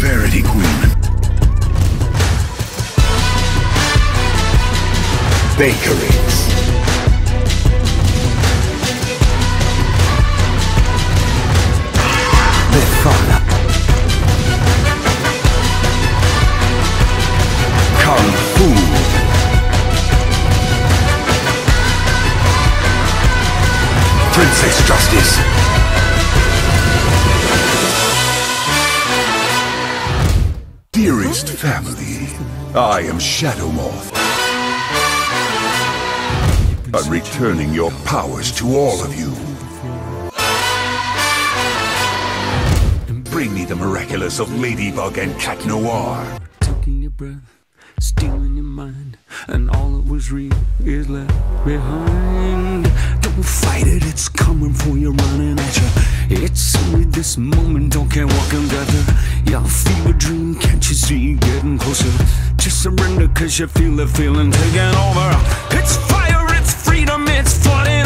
Verity Queen. Bakerix. Princess Justice. Dearest family, I am Shadow Moth. I'm returning your powers to all of you. And bring me the miraculous of Ladybug and Cat Noir. taking your breath, stealing your mind, and all that was real is left behind. Don't fight it, it's coming for you, running at you. It's only this moment, don't care what can gather. Your fever dream, can't you see getting closer? Just surrender, cause you feel the feeling taking over. It's fire, it's freedom, it's flooding